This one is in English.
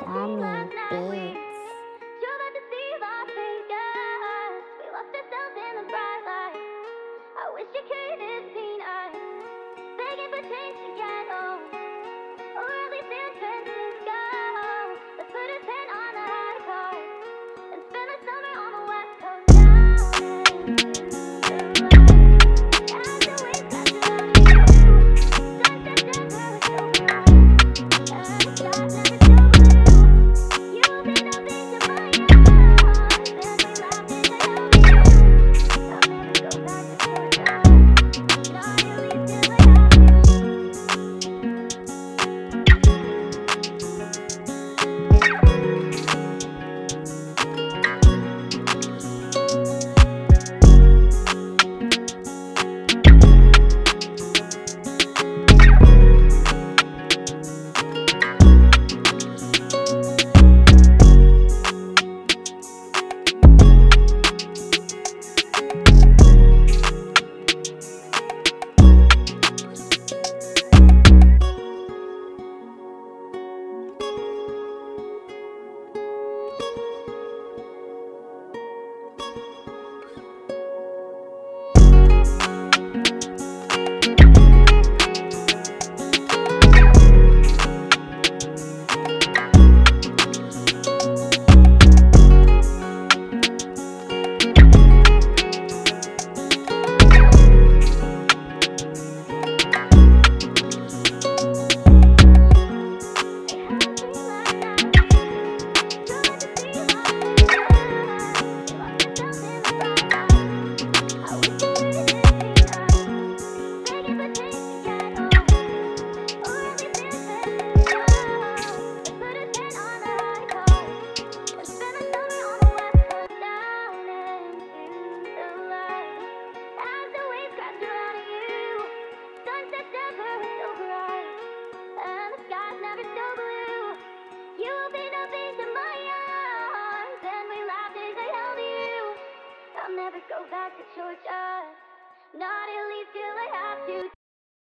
Dummy beats. I wish you could back to Georgia. Not at least till I have to.